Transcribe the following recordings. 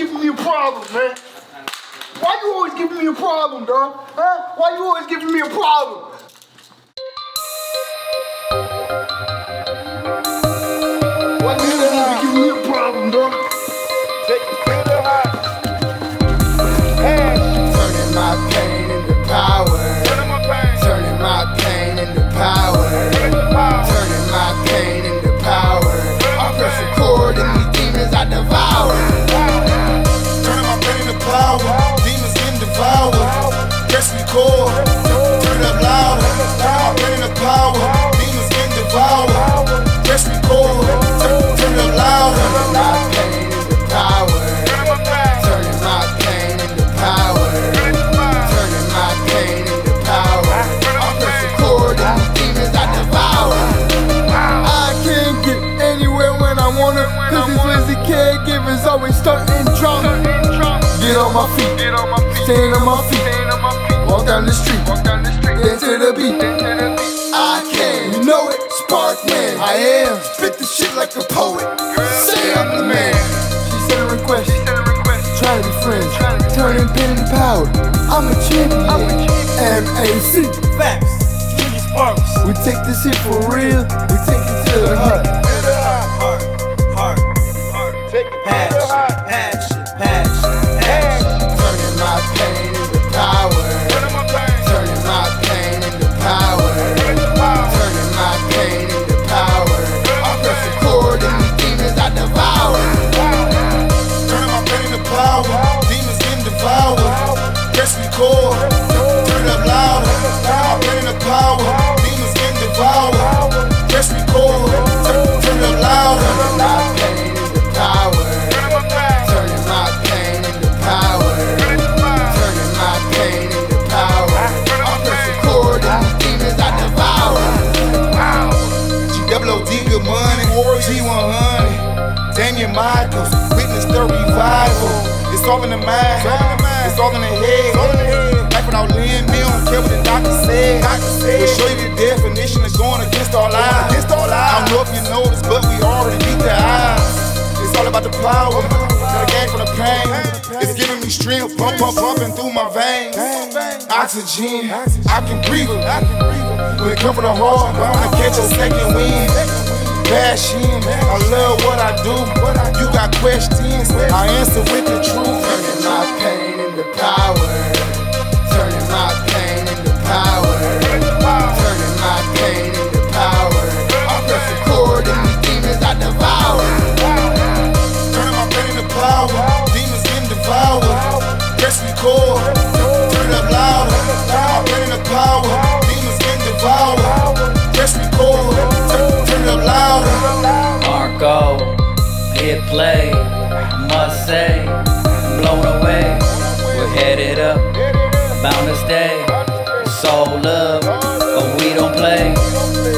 a problem, man? Why you always giving me a problem, dog? Huh? Why you always giving me a problem? Turn up louder. Into power. Demons devoured. Press record. Turn, up louder. My pain power. My pain. Into power. My pain into power. I press record demons I devour. I can't get anywhere when I wanna. Always starting drama. Get on my feet. Stand on my feet. Walk down the street. Walk down the street. Dance to the beat. Dance to the beat. I can, you know it, Sparkman. I am, spit the shit like a poet. Say I'm the man. She sent a request, Send a request. try to be friends. Turning pain into power. I'm a champion. I'm a. MAC. Facts. Sparks. We take this shit for real. The revival. It's all in the mind. It's all in the head. Life without Lynn, me don't care what the doctor said. We'll show you the definition of going against our lives. I don't know if you noticed, but we already beat the odds. It's all about the power. Got a game from the pain. It's giving me strength, pump, pump, pumping through my veins. Oxygen, I can breathe it. When it come from the heart, bound to catch a second wind. Passion, I love what I do. You got questions, I answer with the truth. Turning my pain play. Must say, blown away. We're headed up, bound to stay. Soul love, but we don't play.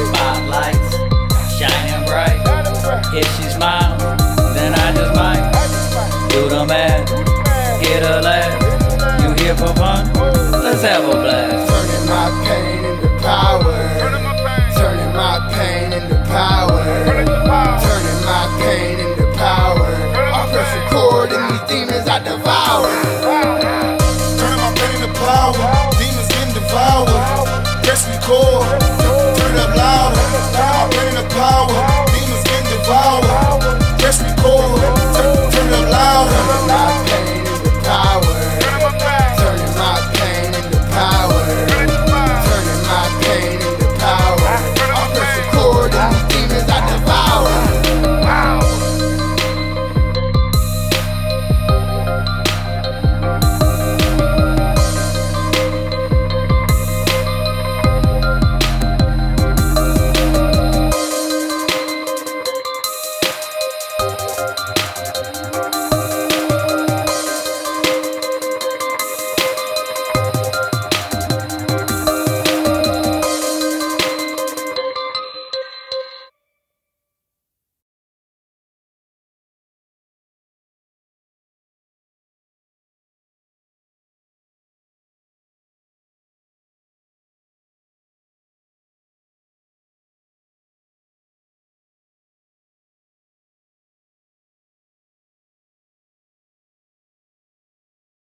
Spotlights, shining bright. If she smiles, then I just might do the math, hit a laugh. You here for fun? Let's have a blast. Turning